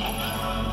Yeah.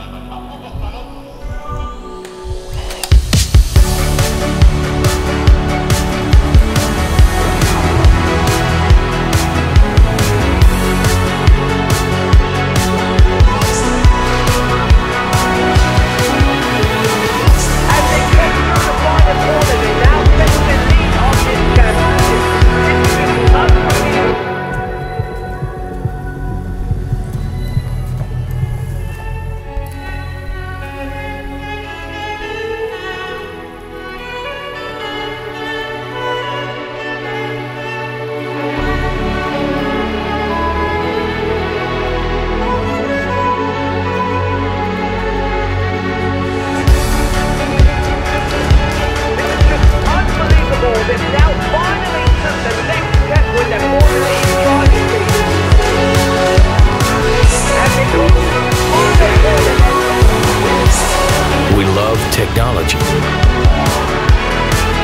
Technology.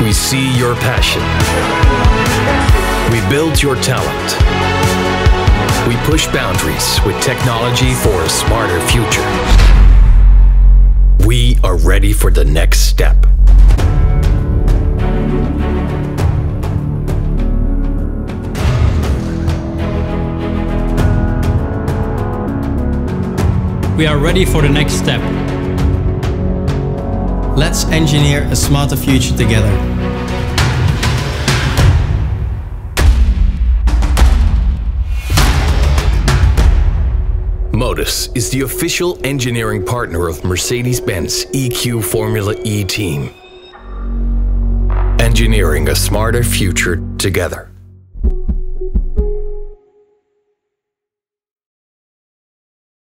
We see your passion. We build your talent. We push boundaries with technology for a smarter future. We are ready for the next step. We are ready for the next step. Let's engineer a smarter future together. Modis is the official engineering partner of Mercedes Benz EQ Formula E team. Engineering a smarter future together.